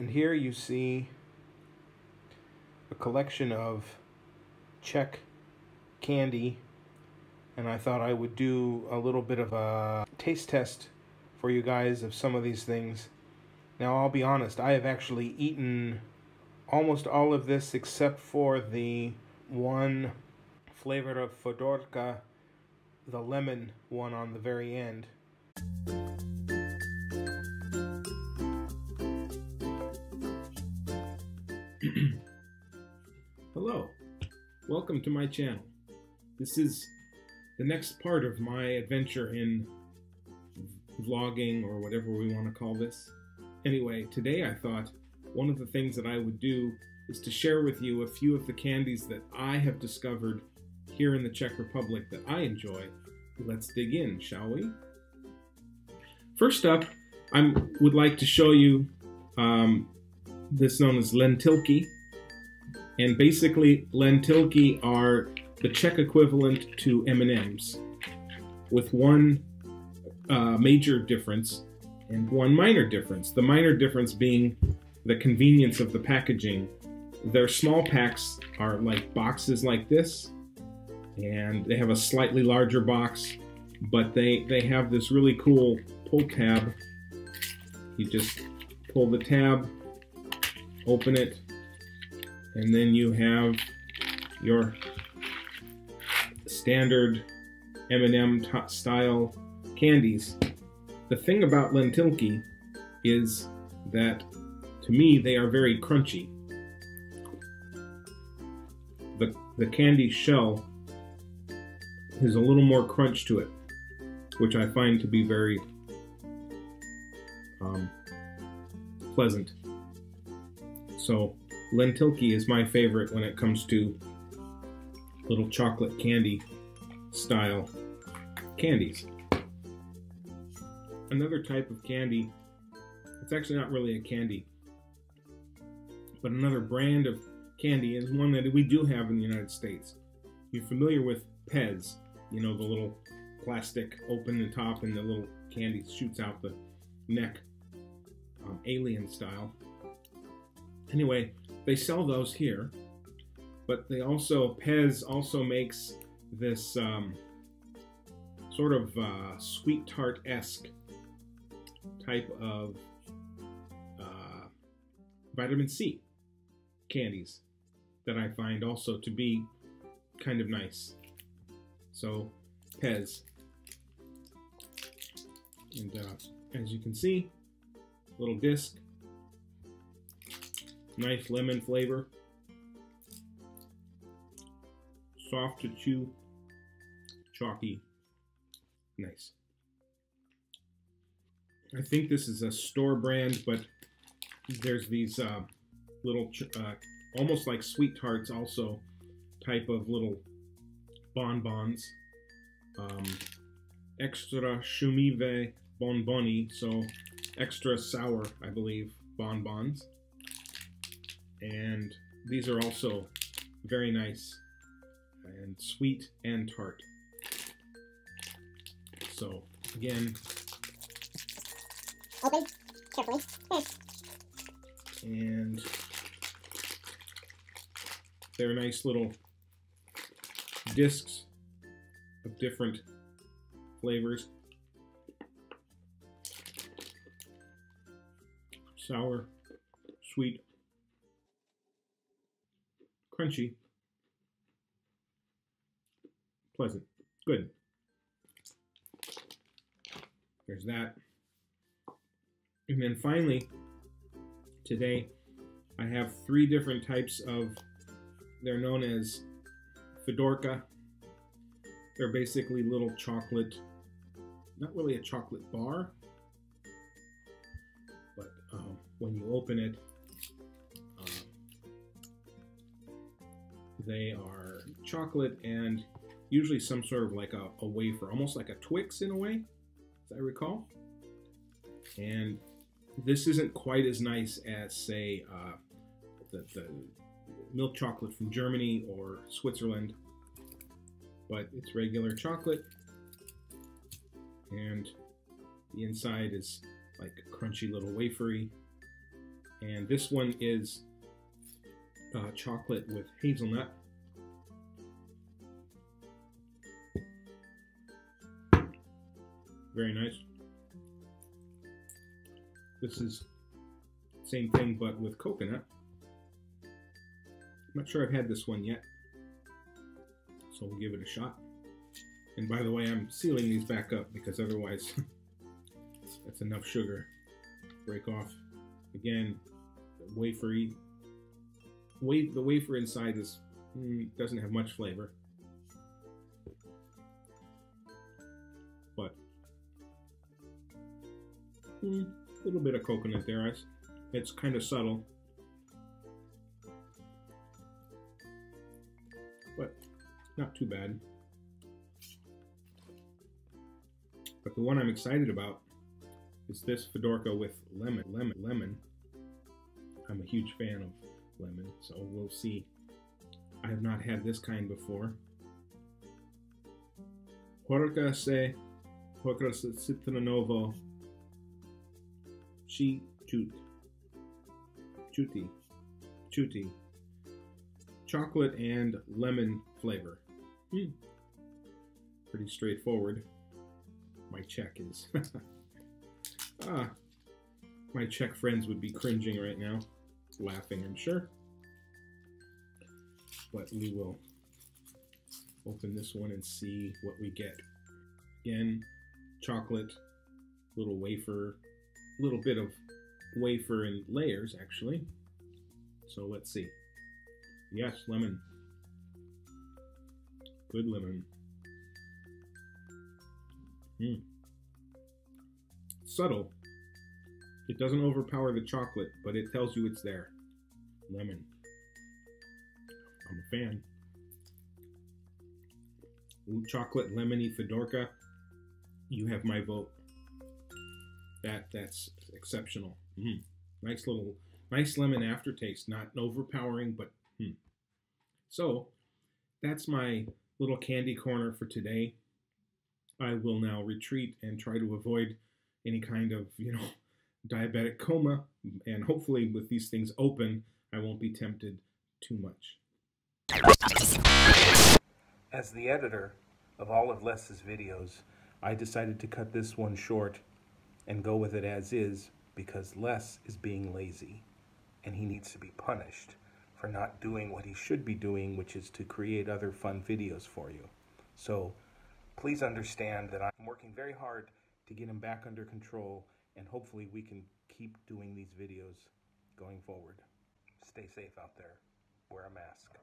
And here you see a collection of Czech candy. And I thought I would do a little bit of a taste test for you guys of some of these things. Now, I'll be honest, I have actually eaten almost all of this except for the one flavor of Fidorka, the lemon one on the very end. Welcome to my channel. This is the next part of my adventure in vlogging or whatever we want to call this. Anyway, today I thought one of the things that I would do is to share with you a few of the candies that I have discovered here in the Czech Republic that I enjoy. Let's dig in, shall we? First up, I would like to show you um, this known as lentilky. And basically, lentilky are the Czech equivalent to M&Ms, with one uh, major difference and one minor difference. The minor difference being the convenience of the packaging. Their small packs are like boxes like this, and they have a slightly larger box, but they, they have this really cool pull tab. You just pull the tab, open it, and then you have your standard M&M style candies. The thing about lentilky is that to me they are very crunchy. The, the candy shell has a little more crunch to it, which I find to be very um, pleasant. So lentilky is my favorite when it comes to little chocolate candy style candies. Another type of candy, it's actually not really a candy, but another brand of candy is one that we do have in the United States. You're familiar with Pez, you know, the little plastic open the top and the little candy shoots out the neck, um, alien style. Anyway, they sell those here, but they also, Pez also makes this um, sort of uh, sweet tart esque type of uh, vitamin C candies that I find also to be kind of nice. So, Pez. And uh, as you can see, little disc, nice lemon flavor, soft to chew, chalky, nice. I think this is a store brand, but there's these uh, little, uh, almost like sweet tarts also, type of little bonbons. Um, extra shumive bonboni, so extra sour, I believe, bonbons. And these are also very nice and sweet and tart. So again, Open carefully. and they're nice little discs of different flavors. Sour, sweet, crunchy, pleasant, good. There's that. And then finally, today I have three different types of, they're known as Fidorka. They're basically little chocolate, not really a chocolate bar, but um, when you open it, they are chocolate and usually some sort of like a, a wafer, almost like a Twix in a way, as I recall. And this isn't quite as nice as, say, uh, the, the milk chocolate from Germany or Switzerland, but it's regular chocolate, and the inside is like crunchy little wafery, And this one is uh, chocolate with hazelnut. Very nice. This is same thing but with coconut. I'm not sure I've had this one yet. So we'll give it a shot. And by the way, I'm sealing these back up because otherwise that's enough sugar. Break off. Again, wafery. The wafer inside is mm, doesn't have much flavor. But a mm, little bit of coconut there. It's kind of subtle. But not too bad. But the one I'm excited about is this Fidorka with lemon, lemon, lemon. I'm a huge fan of lemon, so we'll see. I have not had this kind before. Porca se, porca se citrinovo, chi chut, chuti, chuti, chocolate and lemon flavor. Mm. Pretty straightforward. My Czech is. ah, my Czech friends would be cringing right now, laughing, I'm sure. But we will open this one and see what we get. Again, chocolate, little wafer, little bit of wafer in layers actually. So let's see. Yes, lemon. Good lemon. Hmm. Subtle. It doesn't overpower the chocolate, but it tells you it's there. Lemon. I'm a fan. Chocolate lemony Fidorka. You have my vote. That that's exceptional. Mm. Nice little, nice lemon aftertaste. Not overpowering, but hmm. So that's my little candy corner for today. I will now retreat and try to avoid any kind of, you know, diabetic coma. And hopefully, with these things open, I won't be tempted too much. As the editor of all of Les's videos, I decided to cut this one short and go with it as is because Les is being lazy and he needs to be punished for not doing what he should be doing, which is to create other fun videos for you. So please understand that I'm working very hard to get him back under control and hopefully we can keep doing these videos going forward. Stay safe out there. Wear a mask.